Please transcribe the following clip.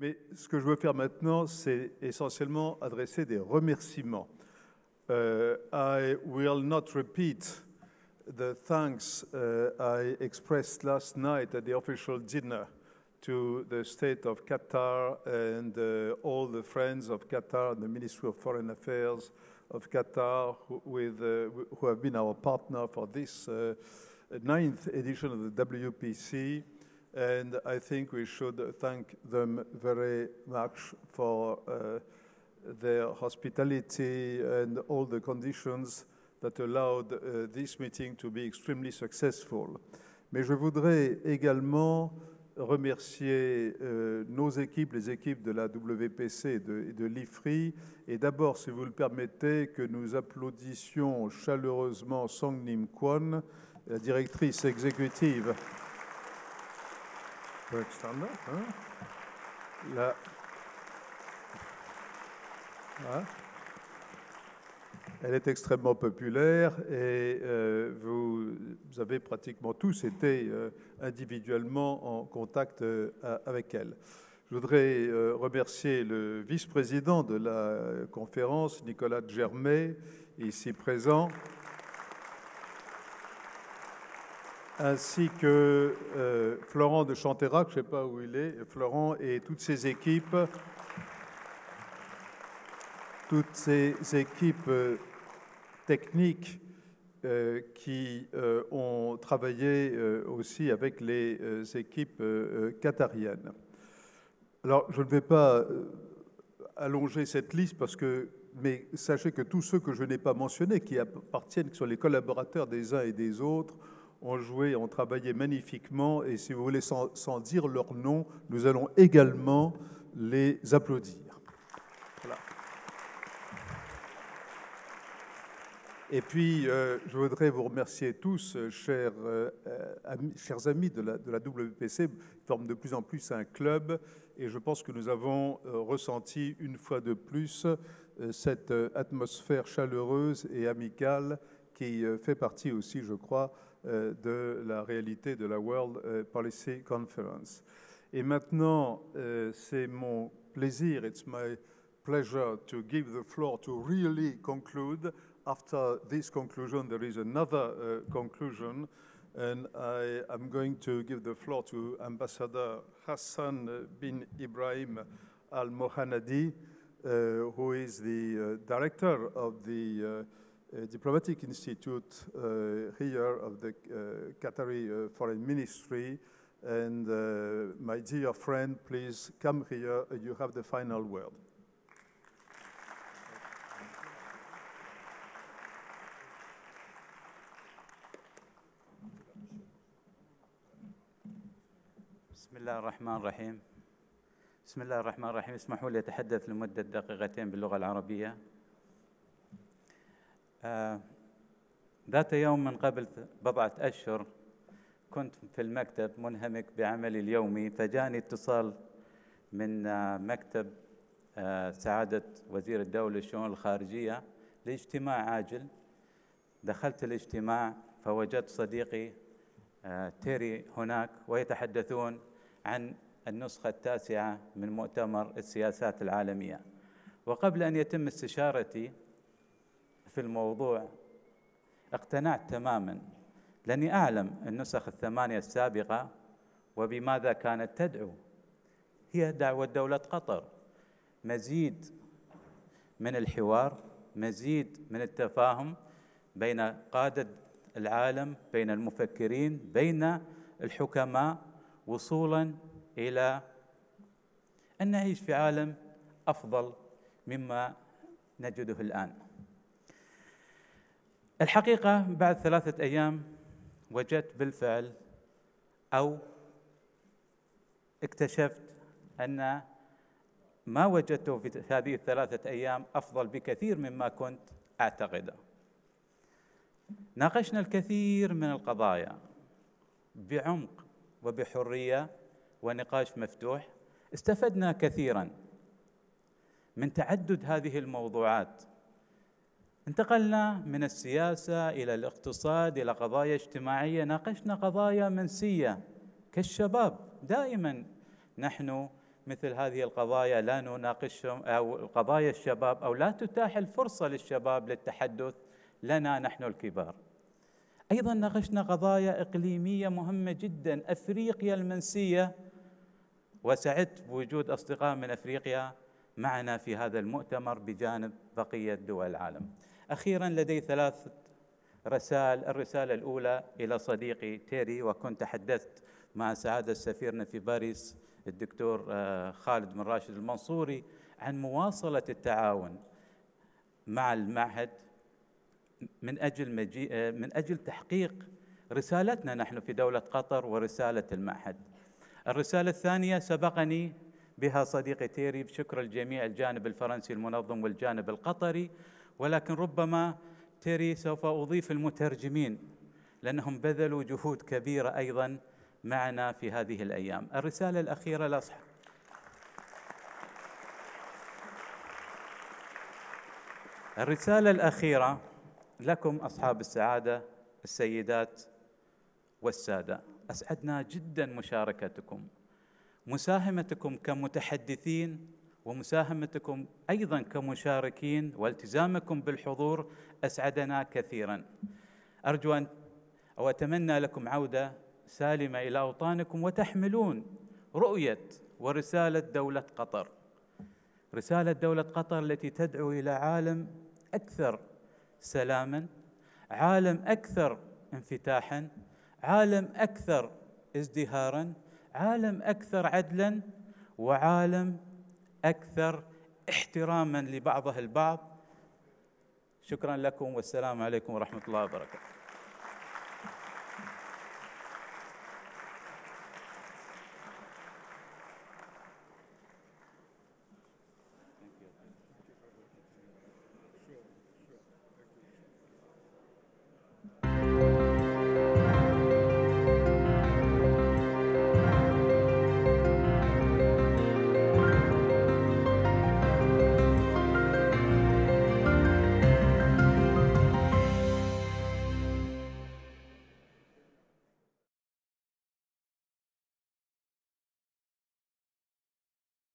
Mais ce que je veux faire maintenant, c'est essentiellement adresser des remerciements. Uh, I will not repeat the thanks uh, I expressed last night at the official dinner to the state of Qatar and uh, all the friends of Qatar and the Ministry of Foreign Affairs of Qatar, who, with, uh, who have been our partner for this uh, ninth edition of the WPC. And I think we should thank them very much for uh, their hospitality and all the conditions that allowed uh, this meeting to be extremely successful. Mais je voudrais également remercier euh, nos équipes, les équipes de la WPC et de, de l'IFRI. Et d'abord, si vous le permettez, que nous applaudissions chaleureusement Song Nim Kwon, la directrice exécutive. Hein hein elle est extrêmement populaire et euh, vous, avez pratiquement tous été euh, individuellement en contact euh, avec elle. Je voudrais remercier le vice-président de la conférence, Nicolas Germet, ici présent, ainsi que euh, Florent de Chanterac, je ne sais pas où il est, Florent et toutes ses équipes toutes ces équipes euh, techniques euh, qui ont travaillé aussi avec les équipes qatariennes. Alors, je ne vais pas allonger cette liste parce que, mais sachez que tous ceux que je n'ai pas mentionnés, qui appartiennent, qui sont les collaborateurs des uns et des autres, ont joué, ont travaillé magnifiquement. Et si vous voulez, sans, dire leur nom, nous allons également les applaudir. Et puis, euh, je voudrais vous remercier tous, euh, chers, euh, amis, chers amis de la, de la WPC, forme de plus en plus un club, et je pense que nous avons ressenti une fois de plus cette atmosphère chaleureuse et amicale qui fait partie aussi, je crois, de la réalité de la World Policy Conference. Et maintenant, c'est mon plaisir, it's my pleasure to give the floor to really conclude after this conclusion, there is another uh, conclusion, and I am going to give the floor to Ambassador Hassan bin Ibrahim Al Mohanadi, uh, who is the uh, director of the Diplomatic Institute uh, here of the uh, Qatari Foreign Ministry. And my dear friend, please come here. You have the final word. بسم الله الرحمن الرحيم بسم الله الرحمن الرحيم اسمحوا لي أتحدث لمدة دقيقتين باللغة العربية آه ذات يوم من قبل بضعة أشهر كنت في المكتب منهمك بعملي اليومي فجاني اتصال من آه مكتب آه سعادة وزير الدولة للشؤون الخارجية لاجتماع عاجل. دخلت الاجتماع فوجدت صديقي تيري هناك ويتحدثون عن النسخة التاسعة من مؤتمر السياسات العالمية. وقبل أن يتم استشارتي في الموضوع. اقتنعت تماما. لأني أعلم النسخ الثمانية السابقة وبماذا كانت تدعو. هي دعوة دولة قطر. مزيد من الحوار مزيد من التفاهم بين قادة العالم بين المفكرين بين الحكماء وصولا إلى أن نعيش في عالم أفضل مما نجده الآن. الحقيقة بعد ثلاثة أيام وجدت بالفعل أو اكتشفت أن ما وجدته في هذه الثلاثة أيام أفضل بكثير مما كنت أعتقده. ناقشنا الكثير من القضايا بعمق وبحرية ونقاش مفتوح استفدنا كثيرا من تعدد هذه الموضوعات انتقلنا من السياسة إلى الاقتصاد إلى قضايا اجتماعية ناقشنا قضايا منسية كالشباب دائما نحن مثل هذه القضايا لا نناقشهم أو قضايا الشباب أو لا تتاح الفرصة للشباب للتحدث لنا نحن الكبار. أيضا ناقشنا قضايا إقليمية مهمة جدا أفريقيا المنسية وسعدت بوجود أصدقاء من أفريقيا معنا في هذا المؤتمر بجانب بقية دول العالم. أخيرا لدي ثلاث رسائل، الرسالة الأولى إلى صديقي تيري وكنت تحدثت مع سعادة سفيرنا في باريس الدكتور آه، خالد بن راشد المنصوري عن مواصلة التعاون مع المعهد من أجل مجي... آه، من أجل تحقيق رسالتنا نحن في دولة قطر ورسالة المعهد. الرسالة الثانية سبقني بها صديقي تيري بشكر الجميع الجانب الفرنسي المنظم والجانب القطري ولكن ربما تيري سوف أضيف المترجمين لأنهم بذلوا جهود كبيرة أيضا معنا في هذه الأيام. الرسالة الأخيرة لاصحاب الرسالة الأخيرة لكم أصحاب السعادة السيدات والسادة أسعدنا جدا مشاركتكم مساهمتكم كمتحدثين ومساهمتكم أيضا كمشاركين والتزامكم بالحضور أسعدنا كثيرا. أرجو ان أو أتمنى لكم عودة سالمة إلى أوطانكم وتحملون رؤية ورسالة دولة قطر. رسالة دولة قطر التي تدعو إلى عالم أكثر سلاما عالم أكثر انفتاحا عالم أكثر ازدهارا عالم أكثر عدلا وعالم أكثر احتراما لبعضه البعض. شكرا لكم والسلام عليكم ورحمة الله وبركاته.